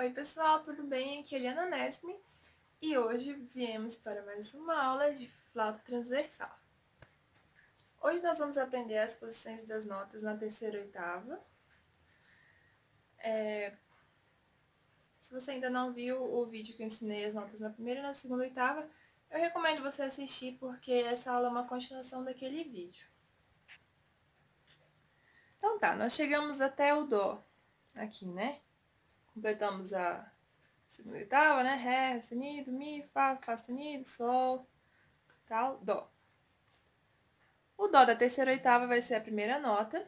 Oi pessoal, tudo bem? Aqui é Eliana Nesme e hoje viemos para mais uma aula de flauta transversal. Hoje nós vamos aprender as posições das notas na terceira oitava. É... Se você ainda não viu o vídeo que eu ensinei as notas na primeira e na segunda oitava, eu recomendo você assistir porque essa aula é uma continuação daquele vídeo. Então tá, nós chegamos até o Dó aqui, né? Completamos a segunda oitava, né? Ré, sustenido, Mi, Fá, Fá sustenido, Sol, tal, Dó. O Dó da terceira oitava vai ser a primeira nota.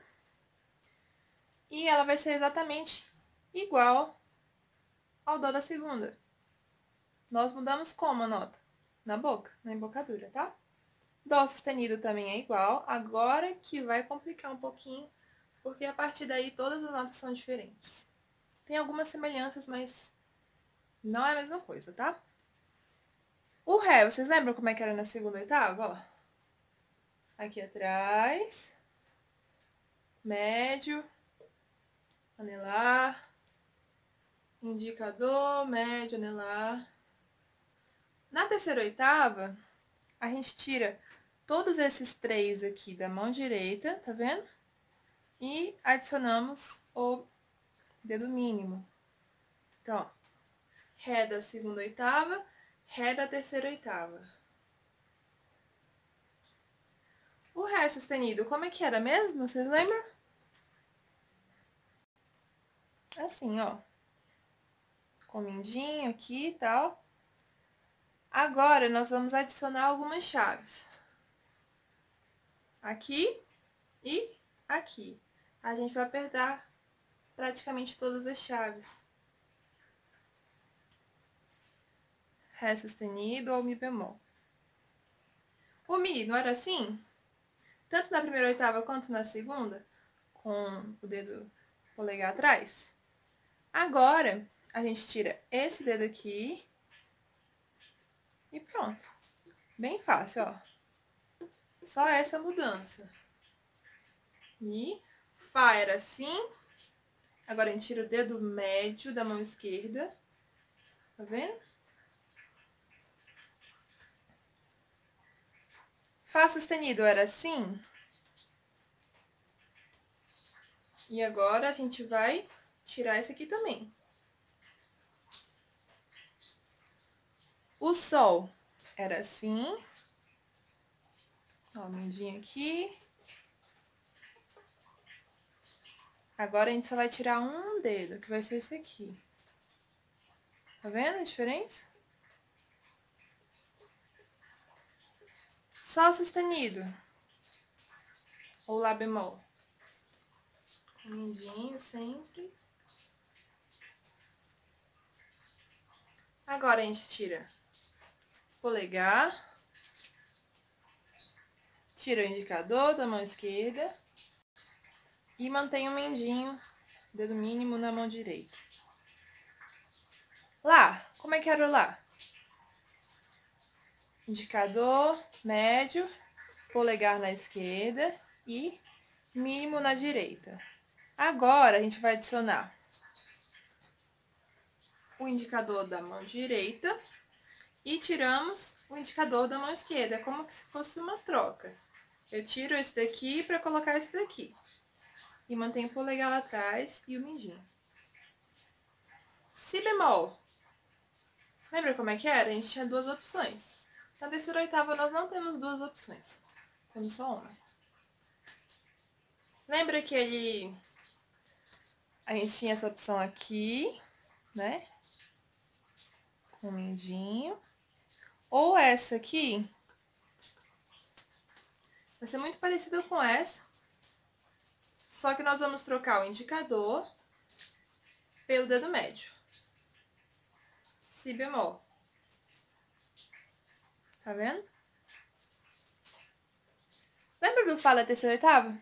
E ela vai ser exatamente igual ao Dó da segunda. Nós mudamos como a nota? Na boca, na embocadura, tá? Dó sustenido também é igual, agora que vai complicar um pouquinho, porque a partir daí todas as notas são diferentes. Tem algumas semelhanças, mas não é a mesma coisa, tá? O Ré, vocês lembram como é que era na segunda oitava? Ó. Aqui atrás. Médio. Anelar. Indicador, médio, anelar. Na terceira oitava, a gente tira todos esses três aqui da mão direita, tá vendo? E adicionamos o dedo mínimo. Então, Ré da segunda oitava, Ré da terceira oitava. O Ré sustenido, como é que era mesmo? Vocês lembram? Assim, ó. Com mindinho aqui e tal. Agora, nós vamos adicionar algumas chaves. Aqui e aqui. A gente vai apertar praticamente todas as chaves. Ré sustenido ou Mi bemol. O Mi não era assim? Tanto na primeira oitava quanto na segunda, com o dedo polegar atrás. Agora, a gente tira esse dedo aqui e pronto. Bem fácil, ó. Só essa mudança. E Fá era assim, Agora, a gente tira o dedo médio da mão esquerda. Tá vendo? Fá sustenido era assim. E agora, a gente vai tirar esse aqui também. O Sol era assim. Ó, mindinho aqui. Agora, a gente só vai tirar um dedo, que vai ser esse aqui. Tá vendo a diferença? Sol sustenido. Ou Lá bemol. Mindinho sempre. Agora, a gente tira polegar. Tira o indicador da mão esquerda. E mantém o mendinho, dedo mínimo, na mão direita. Lá, como é que era o lá? Indicador, médio, polegar na esquerda e mínimo na direita. Agora, a gente vai adicionar o indicador da mão direita e tiramos o indicador da mão esquerda, como se fosse uma troca. Eu tiro esse daqui para colocar esse daqui e mantém o polegar lá atrás e o mindinho. Si bemol. Lembra como é que era? A gente tinha duas opções. Na terceira oitava nós não temos duas opções. Temos só uma. Lembra que ele... A gente tinha essa opção aqui, né? Com o mindinho. Ou essa aqui. Vai ser muito parecida com essa. Só que nós vamos trocar o indicador pelo dedo médio. Si bemol. Tá vendo? Lembra do Fá da terceira oitava?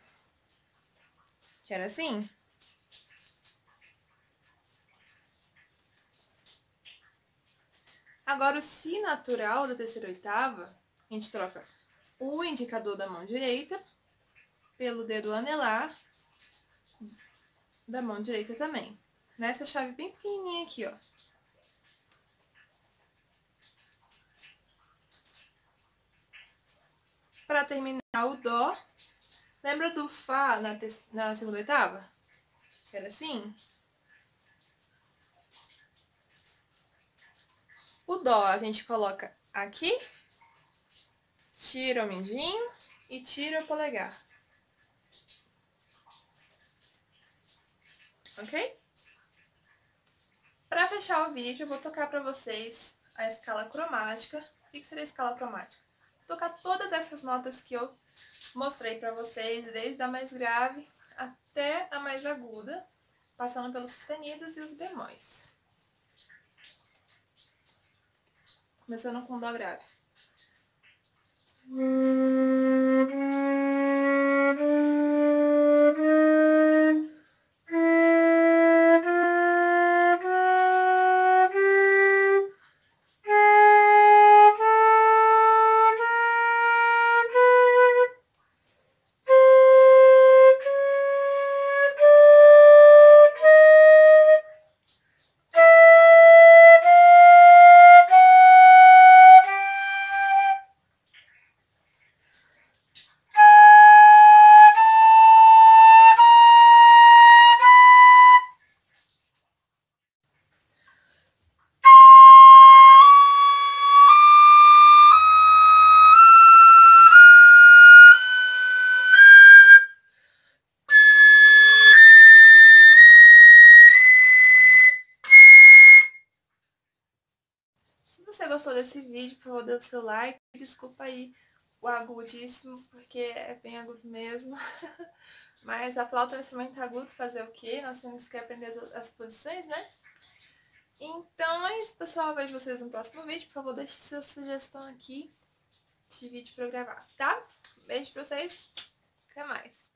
Que era assim? Agora, o Si natural da terceira oitava, a gente troca o indicador da mão direita pelo dedo anelar da mão direita também. nessa chave bem pequenininha aqui, ó. Para terminar o Dó, lembra do Fá na, na segunda oitava? Era assim? O Dó a gente coloca aqui, tira o mindinho e tira o polegar. Ok? Para fechar o vídeo, eu vou tocar para vocês a escala cromática. O que seria a escala cromática? Vou tocar todas essas notas que eu mostrei para vocês, desde a mais grave até a mais aguda, passando pelos sustenidos e os bemóis. Começando com Dó grave. Gostou desse vídeo, por favor, dê o seu like. Desculpa aí o agudíssimo, porque é bem agudo mesmo. Mas a flauta é instrumento agudo, fazer o quê? Nós temos que aprender as, as posições, né? Então é isso, pessoal. Vejo vocês no próximo vídeo. Por favor, deixe sua sugestão aqui de vídeo pra eu gravar, tá? Beijo pra vocês. Até mais.